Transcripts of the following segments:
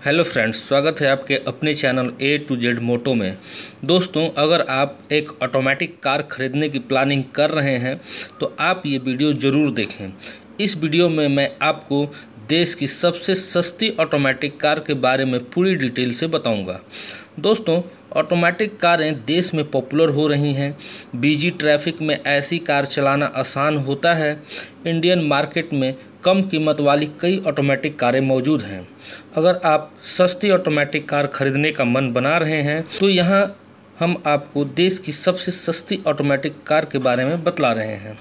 Hello friends, स्वागत है आपके अपने channel A to Z moto में। दोस्तों, अगर आप एक ऑटोमेटिक कार खरीदने की प्लानिंग कर रहे हैं तो आप ये वीडियो ज़रूर देखें। इस वीडियो में मैं आपको देश की सबसे सस्ती ऑटोमेटिक कार के बारे में पूरी डिटेल से बताऊँगा। दोस्तों ऑटोमेटिक कारें देश में पॉपुलर हो रही हैं। बिज़ी ट्रैफ़िक में ऐसी कार चलाना आसान होता है। इंडियन मार्केट में कम कीमत वाली कई ऑटोमेटिक कारें मौजूद हैं। अगर आप सस्ती ऑटोमेटिक कार खरीदने का मन बना रहे हैं तो यहाँ हम आपको देश की सबसे सस्ती ऑटोमेटिक कार के बारे में बतला रहे हैं।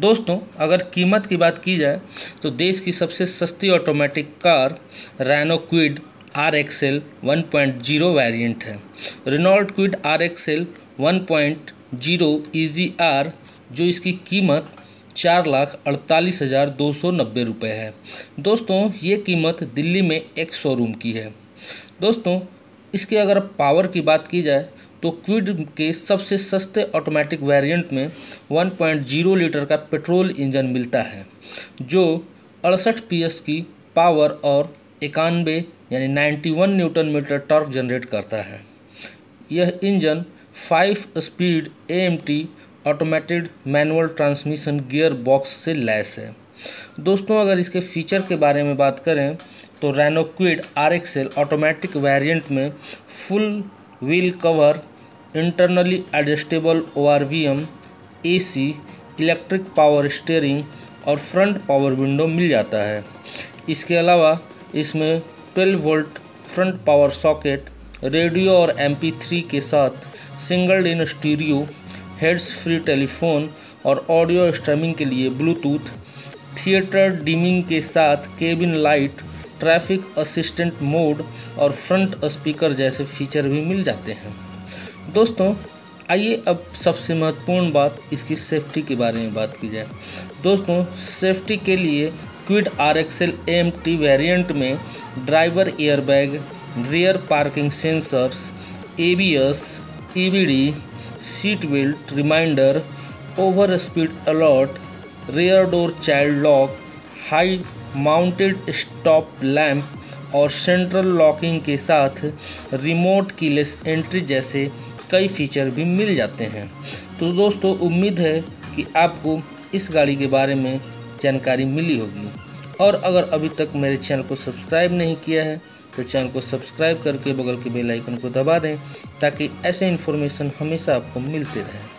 दोस्तों, अगर कीमत की बात की जाए तो देश की सबसे सस्ती automatic car Renault Kwid R XL one point zero variant है। Renault Kwid R XL one point zero easy R जो इसकी कीमत चार लाख अड़तालीस हज़ार दो सौ नब्बे रुपये है। दोस्तों, ये कीमत दिल्ली में एक शोरूम की है। दोस्तों, इसके अगर पावर की बात की जाए तो क्विड के सबसे सस्ते ऑटोमेटिक वेरिएंट में 1.0 लीटर का पेट्रोल इंजन मिलता है, जो अड़सठ पी की पावर और इक्यानवे यानी 91 न्यूटन मीटर टॉर्क जनरेट करता है। यह engine five speed AMT automated manual transmission gear box से लैस है। दोस्तों, अगर इसके फीचर के बारे में बात करें तो Renault Kwid R XL automatic variant में full wheel cover internally adjustable O R V M A C electric power steering और फ्रंट पावर विंडो मिल जाता है। इसके अलावा इसमें 12 volt front power socket radio और एम थ्री के साथ single in stereo heads free telephone और ऑडियो स्ट्रीमिंग के लिए ब्लूटूथ थिएटर डिमिंग के साथ cabin light traffic assistant mode और फ्रंट स्पीकर जैसे फीचर भी मिल जाते हैं। दोस्तों, आइए अब सबसे महत्वपूर्ण बात इसकी सेफ्टी के बारे में बात की जाए। दोस्तों सेफ्टी के लिए Kwid R XL M T variant में driver airbag rear parking sensors A B S E B D seat belt reminder over speed alert rear door child lock high mounted stop lamp और central locking के साथ remote keyless entry जैसे कई feature भी मिल जाते हैं। तो दोस्तों, उम्मीद है कि आपको इस गाड़ी के बारे में जानकारी मिली होगी। और अगर अभी तक मेरे चैनल को सब्सक्राइब नहीं किया है तो चैनल को सब्सक्राइब करके बगल के बेल आइकन को दबा दें ताकि ऐसे इन्फॉर्मेशन हमेशा आपको मिलते रहे।